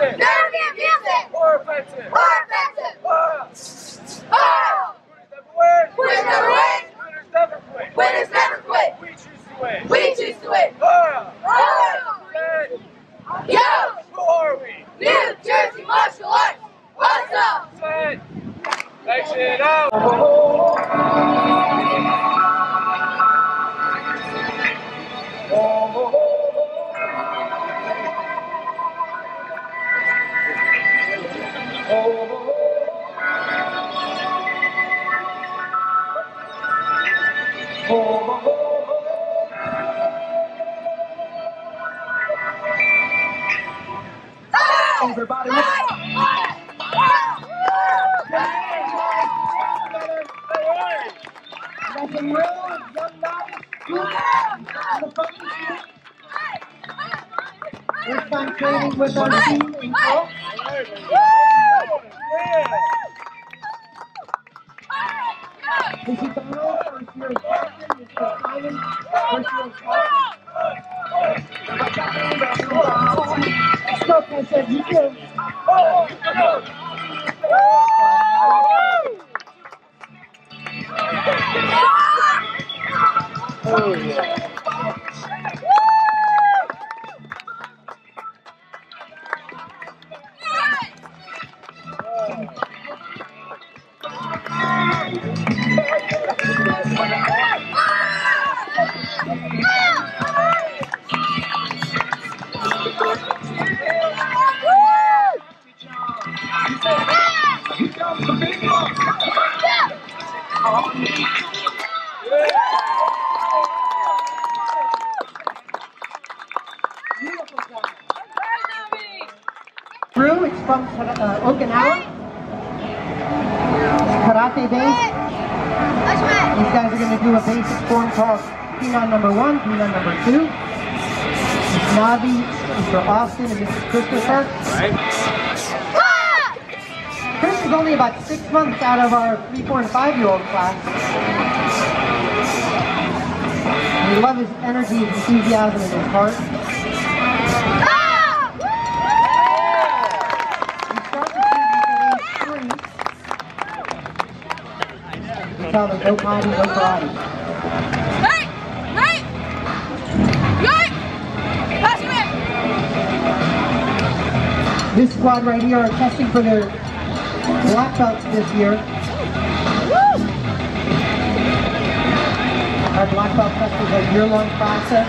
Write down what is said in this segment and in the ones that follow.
yeah everybody. Nothing real, nothing nice, good, motherfucking shit. We're fun training with our team. said you can. Oh. Out of our three, four, and five-year-old class. We love his energy, his enthusiasm, and his heart. We tell them no potty, no karate. This squad right here are testing for their black belts this year. Our black belt test is a year-long process.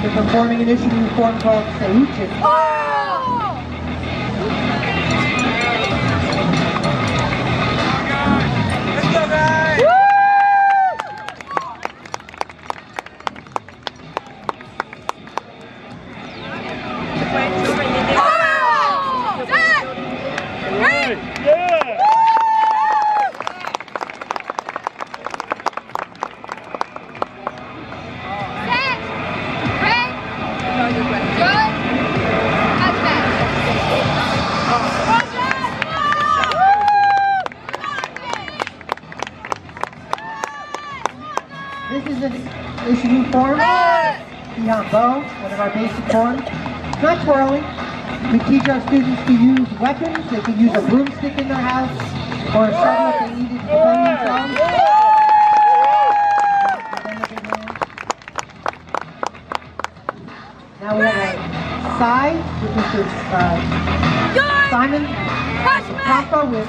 They're performing an issue in the form called Seiunchin. our basic forms. Not twirling. We teach our students to use weapons. They can use a broomstick in their house or a shovel if they needed to defend themselves. Now we have a side, which is. Uh, Simon Papa with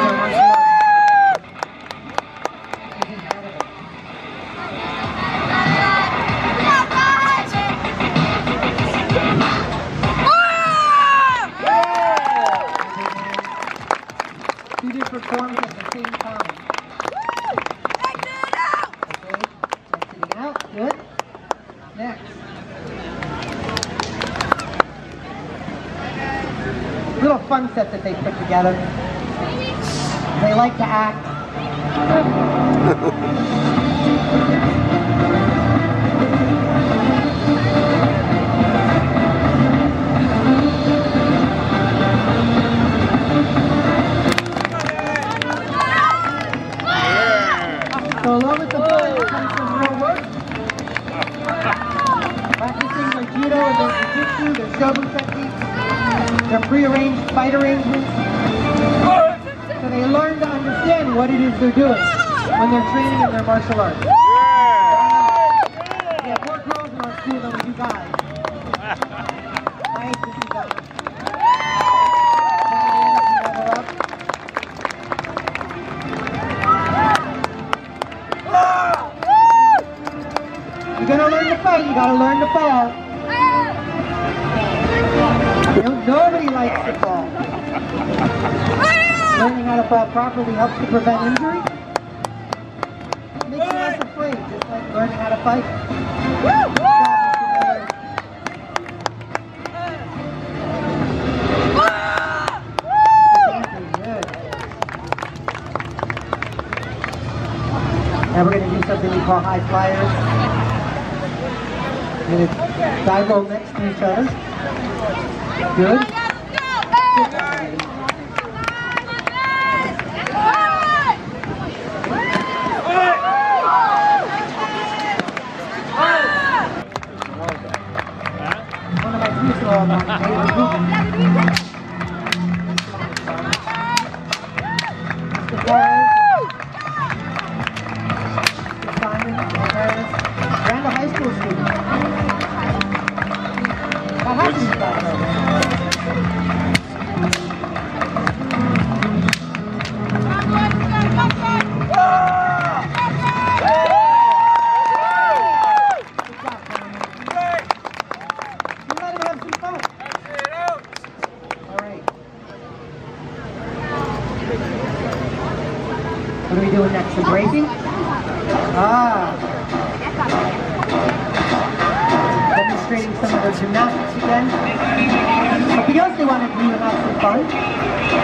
they're doing when they're training in their martial arts. We have more girls in our school than we do guys. Nice to see that. You're gonna learn to fight, you gotta learn to fall. Know, nobody likes to fall. Learning how to fall properly helps to prevent injury. Makes you less afraid, just like learning how to fight. Now we're going to do something we call high flyers. We're going to dive roll next to each other. Good. Something else they want to do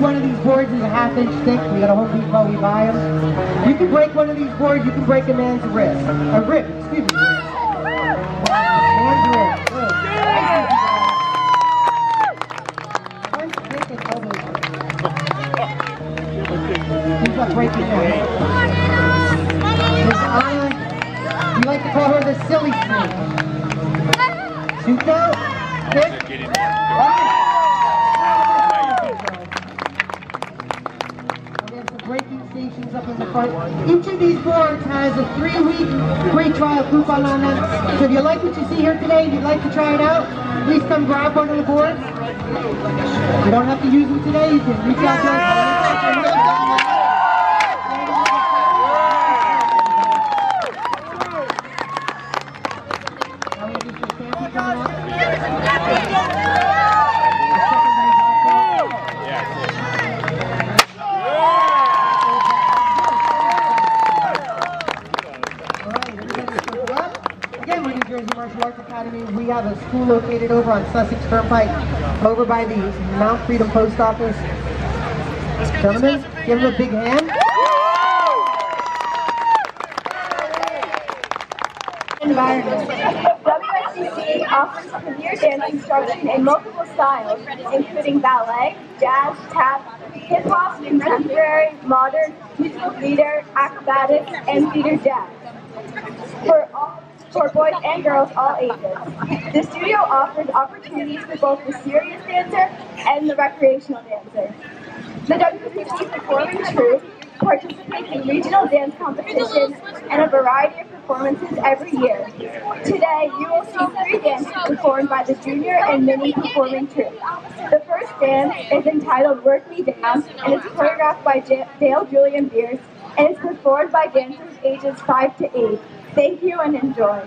one of these boards is a half inch thick. We got a Home Depot, we buy them. You can break one of these boards, you can break a man's wrist. A rib, excuse me. Man's. Good. Nice thick and elbows. Keep up breaking we like to call her the silly snake. Each of these boards has a three-week free trial coupon on them. So if you like what you see here today, if you'd like to try it out, please come grab one of the boards. You don't have to use them today. You can reach out to us. School located over on Sussex Turnpike, over by the Mount Freedom Post Office. Gentlemen, give them a big hand. WSCC offers premier dance instruction in multiple styles, including ballet, jazz, tap, hip hop, contemporary, modern, musical theater, acrobatics, and theater jazz. For all for boys and girls all ages. The studio offers opportunities for both the serious dancer and the recreational dancer. The WPC Performing Troupe participates in regional dance competitions and a variety of performances every year. Today, you will see three dances performed by the Junior and Mini Performing Troupe. The first dance is entitled Work Me Down and is choreographed by Dale Julian Beers and is performed by dancers ages 5 to 8. Thank you and enjoy.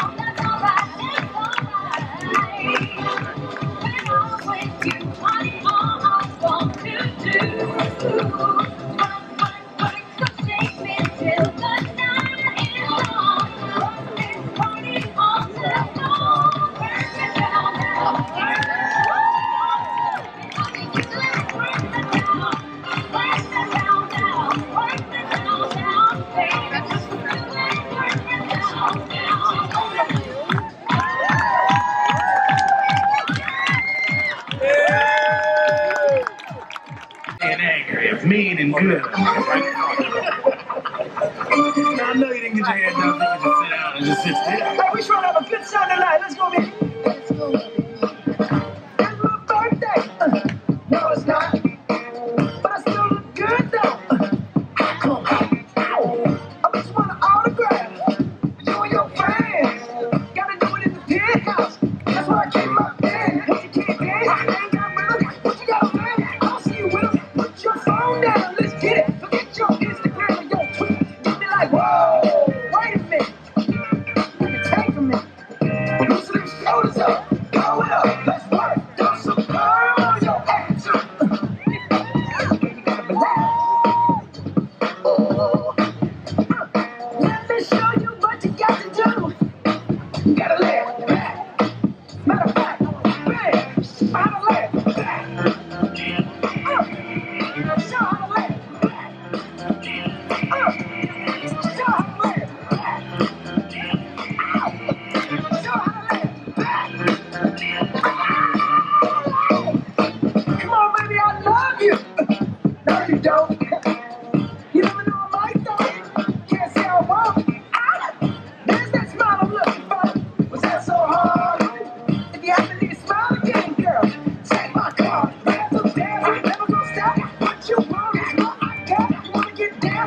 I know you didn't get your head down,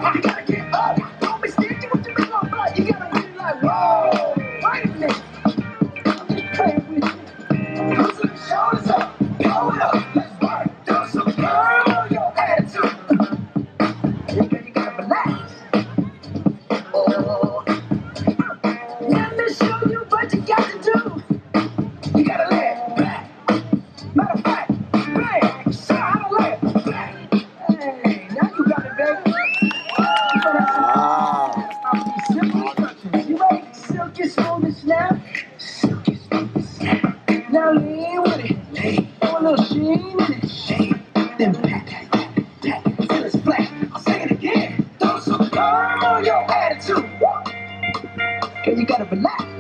I gotta get up. Cause you gotta relax.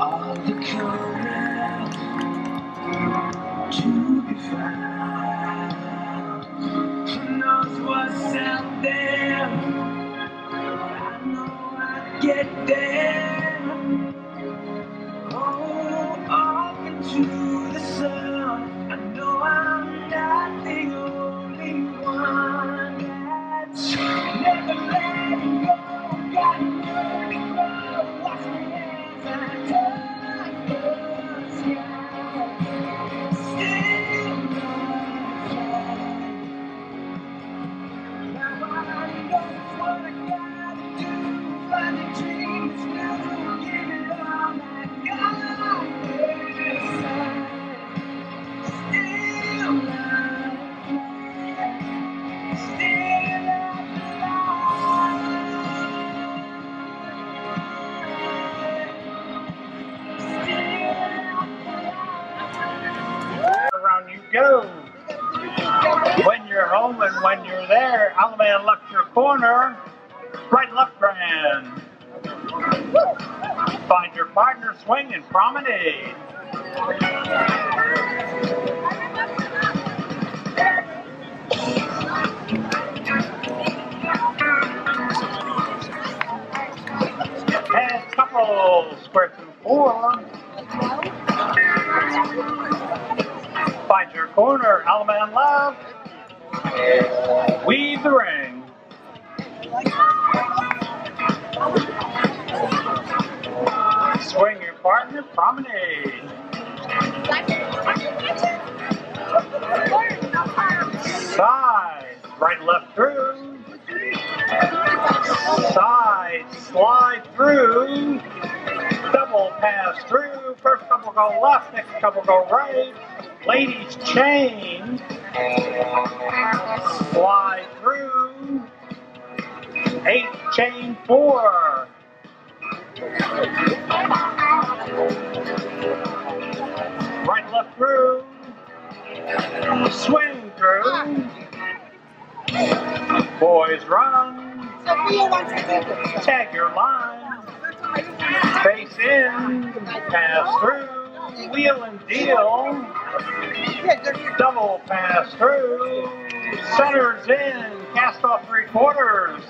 All the courage to be found. Who knows what's out there? I know I get there. Corner, right left grand. Find your partner, swing and promenade. And couple, square through four. Find your corner, allemande left. Weave the ring. Swing your partner, promenade. Side, right left through. Side, slide through. Double pass through. First couple go left, next couple go right. Ladies chain. Slide through. Eight chain four. Right left through. Swing through. Boys run. Tag your line. Face in. Pass through. Wheel and deal. Double pass through. Centers in. Cast off three quarters.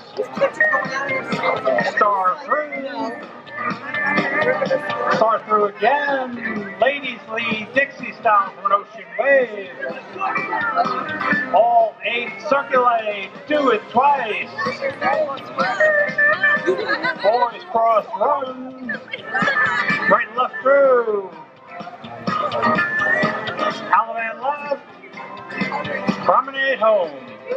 Star through. Star through again. Ladies lead Dixie style from an ocean wave. All eight circulate. Do it twice. Boys cross run. Right and left through. allemande left. Promenade home.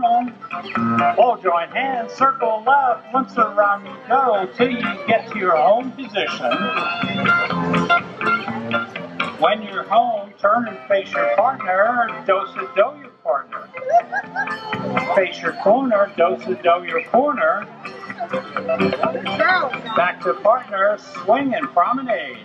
Hold on. Hands, circle left, once around you go till you get to your home position. When you're home, turn and face your partner, do-si-do your partner. Face your corner, do-si-do your corner. Back to partner, swing and promenade.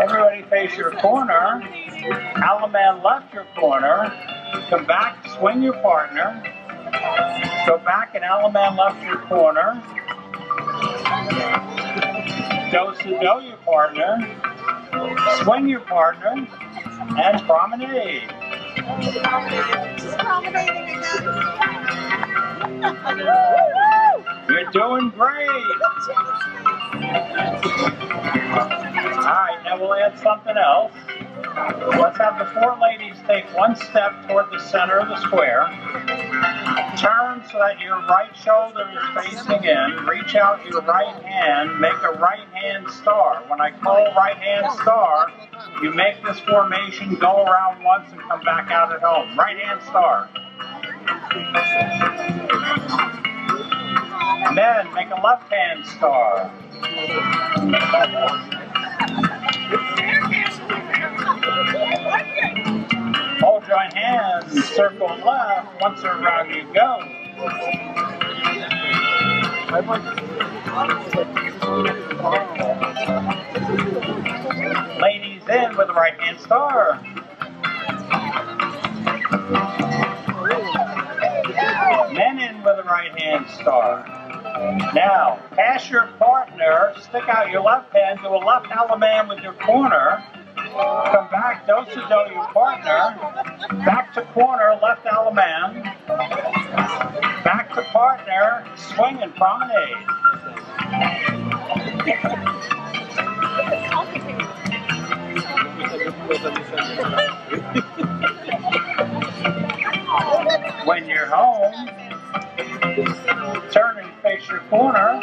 Everybody face your corner. Allemande left your corner. Come back, swing your partner. Go back and Allemande left your corner. Do-si-do your partner. Swing your partner. And promenade. She's promenading again. You're doing great. All right, now we'll add something else. Let's have the four ladies take one step toward the center of the square. Turn so that your right shoulder is facing in. Reach out your right hand. Make a right hand star. When I call right hand star, you make this formation, go around once, and come back out at home. Right hand star. Men, make a left hand star. Hold join hands, circle left, once around you go. Ladies in with the right hand star. Right hand star. Now, pass your partner, stick out your left hand to a left allemande with your corner. Come back, do-si-do your partner. Back to corner, left allemande. Back to partner, swing and promenade. Corner.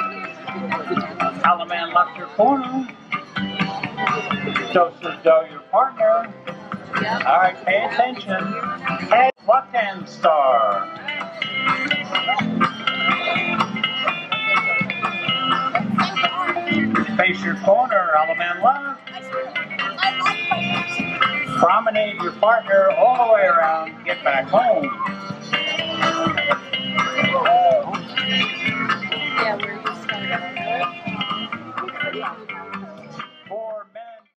Allemande left your corner. Do-si-do your partner. All right, pay attention. Head left hand star. Face your corner, Allemande left. Promenade your partner all the way around. Get back home.